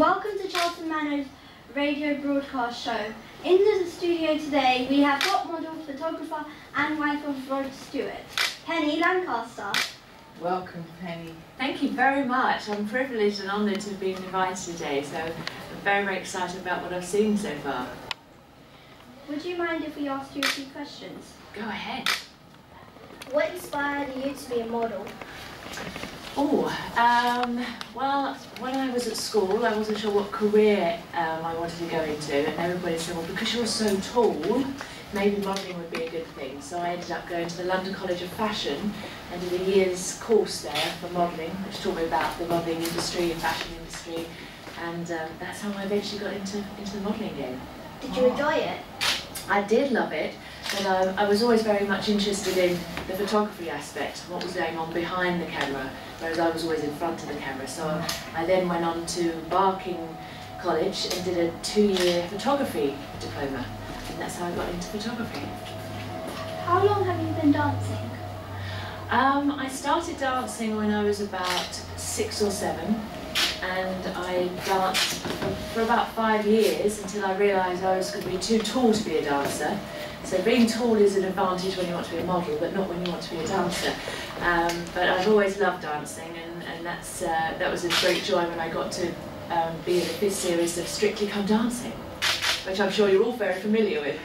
Welcome to Charlton Manor's radio broadcast show. In the studio today we have top model, photographer and wife of Rod Stewart, Penny Lancaster. Welcome, Penny. Thank you very much. I'm privileged and honoured to have been invited today, so I'm very, very excited about what I've seen so far. Would you mind if we asked you a few questions? Go ahead. What inspired you to be a model? Oh, um, well, when I was at school, I wasn't sure what career um, I wanted to go into, and everybody said, well, because you're so tall, maybe modelling would be a good thing. So I ended up going to the London College of Fashion and did a year's course there for modelling, which taught me about the modelling industry and fashion industry, and um, that's how I eventually got into, into the modelling game. Did you enjoy it? I did love it, but um, I was always very much interested in the photography aspect, what was going on behind the camera, whereas I was always in front of the camera. So I then went on to Barking College and did a two-year photography diploma, and that's how I got into photography. How long have you been dancing? Um, I started dancing when I was about six or seven, and I danced for, about five years until I realised I was going to be too tall to be a dancer. So being tall is an advantage when you want to be a model, but not when you want to be a dancer. Um, but I've always loved dancing, and, and that's, uh, that was a great joy when I got to um, be in the fifth series of Strictly Come Dancing, which I'm sure you're all very familiar with.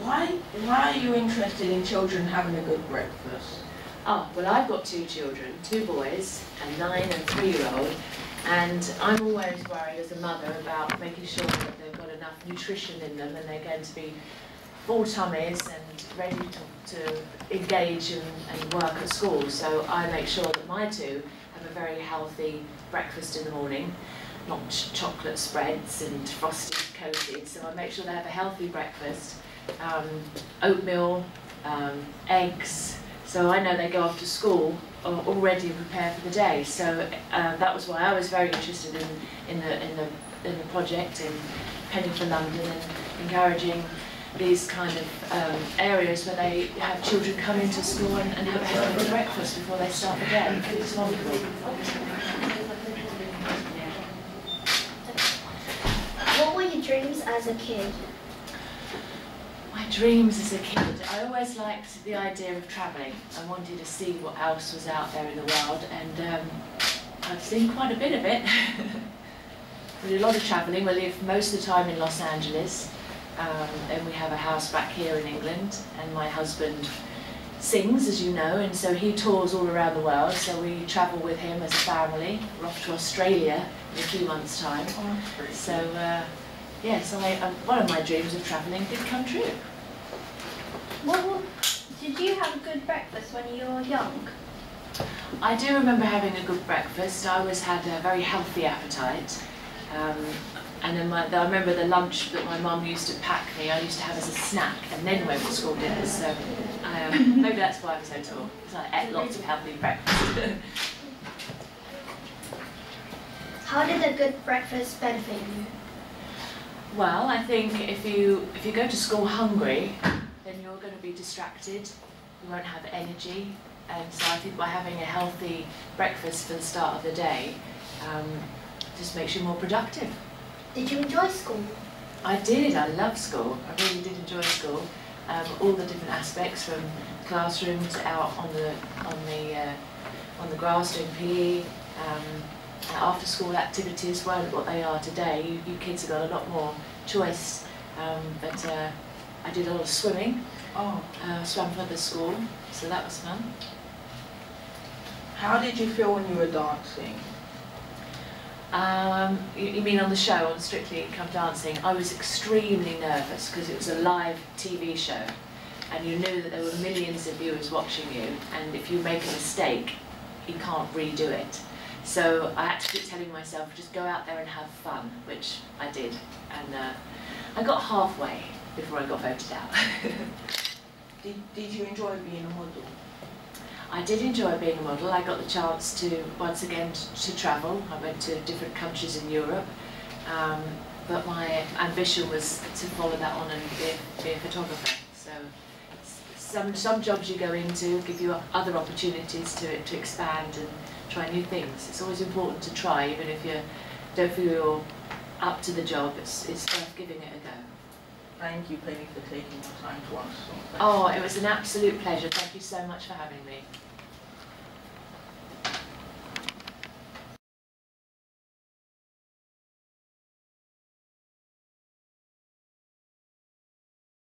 Why, why are you interested in children having a good breakfast? Oh, well, I've got two children, two boys, a nine and three-year-old, and I'm always worried as a mother about making sure that they've got enough nutrition in them and they're going to be full tummies and ready to, to engage and, and work at school. So I make sure that my two have a very healthy breakfast in the morning, not ch chocolate spreads and frosted coated. So I make sure they have a healthy breakfast, um, oatmeal, um, eggs, so I know they go off to school already and prepare for the day. So uh, that was why I was very interested in, in, the, in, the, in the project in Penny for London and encouraging these kind of um, areas where they have children come into school and, and have, breakfast before they start the day. It's wonderful. What were your dreams as a kid? Dreams as a kid, I always liked the idea of travelling. I wanted to see what else was out there in the world and um, I've seen quite a bit of it. we do a lot of travelling, we live most of the time in Los Angeles um, and we have a house back here in England and my husband sings as you know and so he tours all around the world so we travel with him as a family. We're off to Australia in a few months time. So uh, yes, I, um, one of my dreams of travelling did come true. What, did you have a good breakfast when you were young? I do remember having a good breakfast. I always had a very healthy appetite. Um, and then my, I remember the lunch that my mum used to pack me, I used to have as a snack and then went for school dinner. So um, maybe that's why I'm so tall. So I ate lots of healthy breakfast. How did a good breakfast benefit you? Well, I think if you if you go to school hungry, then you're going to be distracted. You won't have energy, and so I think by having a healthy breakfast for the start of the day, um, just makes you more productive. Did you enjoy school? I did. I love school. I really did enjoy school. Um, all the different aspects from classrooms out on the on the uh, on the grass doing PE. Um, after school activities weren't what they are today. You, you kids have got a lot more choice. Um, but uh, I did a lot of swimming. Oh. Uh, swam for the school, so that was fun. How did you feel when you were dancing? Um, you, you, mean on the show, on Strictly Come Dancing? I was extremely nervous because it was a live TV show and you knew that there were millions of viewers watching you and if you make a mistake, you can't redo it. So I had to keep telling myself, just go out there and have fun, which I did. And uh, I got halfway before I got voted out. did, did you enjoy being a model? I did enjoy being a model. I got the chance to, once again, to travel. I went to different countries in Europe. Um, but my ambition was to follow that on and be, be a photographer. So some some jobs you go into give you other opportunities to to expand and try new things. It's always important to try, even if you don't feel you're up to the job. It's it's worth giving it a go. Thank you, Penny, for taking your time to answer some oh, questions. Oh, it was an absolute pleasure. Thank you so much for having me.